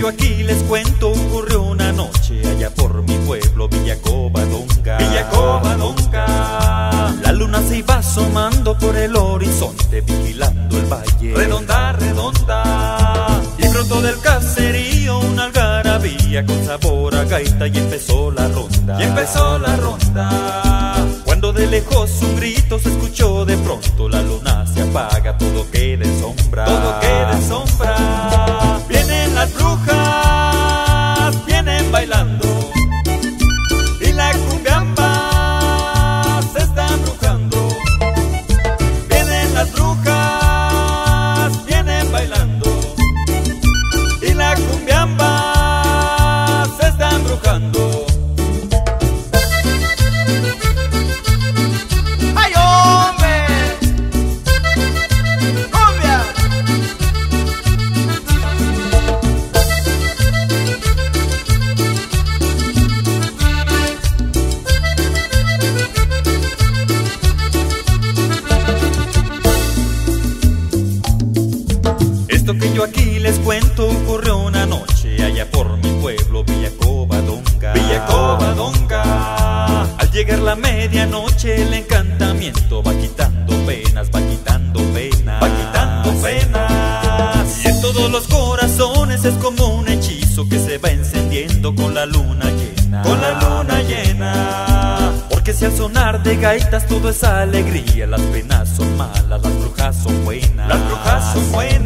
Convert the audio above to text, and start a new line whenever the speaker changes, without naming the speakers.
yo aquí les cuento ocurrió una noche allá por mi pueblo Villacobadonga.
Villacobadonga.
La luna se iba asomando por el horizonte vigilando el valle.
Redonda, redonda.
Y brotó del caserío una algarabía con sabor a gaita y empezó la ronda.
Y empezó la ronda.
Cuando de lejos un grito se escuchó de pronto la luna se apaga, todo queda en sombra.
Todo queda en sombra.
Esto que yo aquí les cuento ocurrió una noche allá por mi pueblo Villacobadonga.
Villacobadonga.
Al llegar la medianoche el encantamiento va quitando penas, va quitando penas.
Va quitando penas.
Y en todos los corazones es como un hechizo que se va encendiendo con la luna llena.
Con la luna llena.
Porque si al sonar de gaitas todo es alegría, las penas son malas, las brujas son buenas.
Las brujas son buenas.